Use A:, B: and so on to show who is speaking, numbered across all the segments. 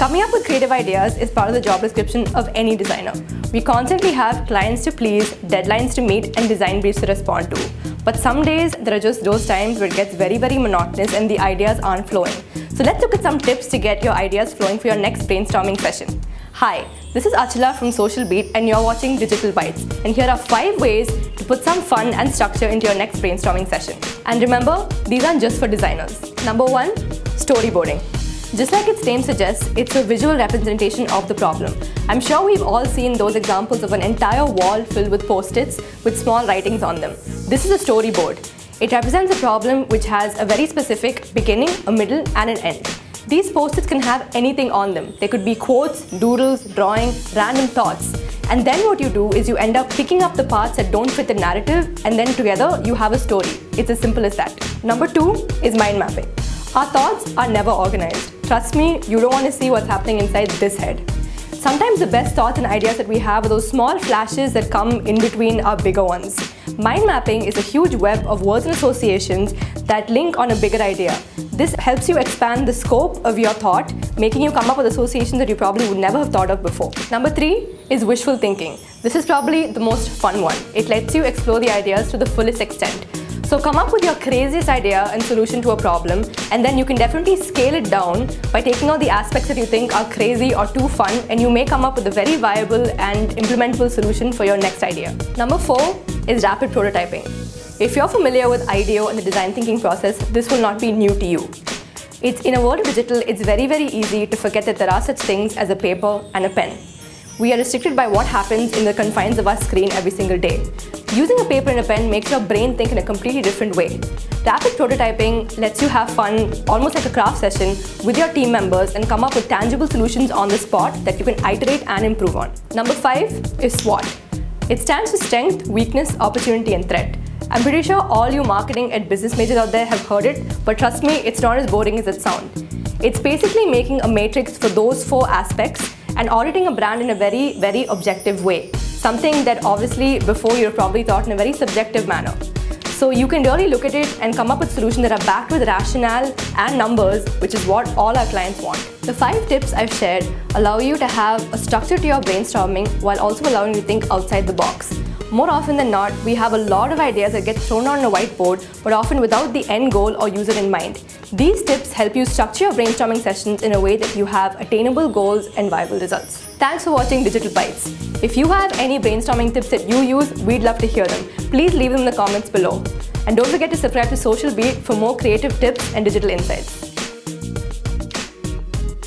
A: Coming up with creative ideas is part of the job description of any designer. We constantly have clients to please, deadlines to meet, and design briefs to respond to. But some days, there are just those times where it gets very, very monotonous and the ideas aren't flowing. So let's look at some tips to get your ideas flowing for your next brainstorming session. Hi, this is Achala from Social Beat and you're watching Digital Bytes. And here are 5 ways to put some fun and structure into your next brainstorming session. And remember, these aren't just for designers. Number 1, storyboarding. Just like its name suggests, it's a visual representation of the problem. I'm sure we've all seen those examples of an entire wall filled with post-its with small writings on them. This is a storyboard. It represents a problem which has a very specific beginning, a middle, and an end. These post-its can have anything on them. They could be quotes, doodles, drawing, random thoughts. And then what you do is you end up picking up the parts that don't fit the narrative and then together you have a story. It's as simple as that. Number two is mind mapping. Our thoughts are never organized. Trust me, you don't want to see what's happening inside this head. Sometimes the best thoughts and ideas that we have are those small flashes that come in between our bigger ones. Mind mapping is a huge web of words and associations that link on a bigger idea. This helps you expand the scope of your thought, making you come up with associations that you probably would never have thought of before. Number three is wishful thinking. This is probably the most fun one. It lets you explore the ideas to the fullest extent. So come up with your craziest idea and solution to a problem and then you can definitely scale it down by taking out the aspects that you think are crazy or too fun and you may come up with a very viable and implementable solution for your next idea. Number four is rapid prototyping. If you're familiar with IDEO and the design thinking process, this will not be new to you. It's in a world of digital, it's very, very easy to forget that there are such things as a paper and a pen. We are restricted by what happens in the confines of our screen every single day. Using a paper and a pen makes your brain think in a completely different way. Rapid prototyping lets you have fun, almost like a craft session, with your team members and come up with tangible solutions on the spot that you can iterate and improve on. Number five is SWOT. It stands for strength, weakness, opportunity, and threat. I'm pretty sure all you marketing and business majors out there have heard it, but trust me, it's not as boring as it sounds. It's basically making a matrix for those four aspects and auditing a brand in a very, very objective way something that obviously before you've probably thought in a very subjective manner. So you can really look at it and come up with solutions that are backed with rationale and numbers, which is what all our clients want. The five tips I've shared allow you to have a structure to your brainstorming while also allowing you to think outside the box. More often than not, we have a lot of ideas that get thrown on a whiteboard, but often without the end goal or user in mind. These tips help you structure your brainstorming sessions in a way that you have attainable goals and viable results. Thanks for watching Digital Bytes. If you have any brainstorming tips that you use, we'd love to hear them. Please leave them in the comments below. And don't forget to subscribe to Social Beat for more creative tips and digital insights.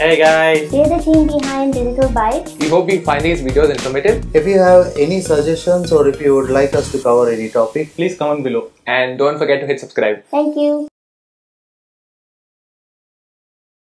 B: Hey guys!
C: We're the team behind Digital Bytes.
B: We hope you find these videos informative.
D: If you have any suggestions or if you would like us to cover any topic,
B: Please comment below. And don't forget to hit subscribe.
C: Thank you.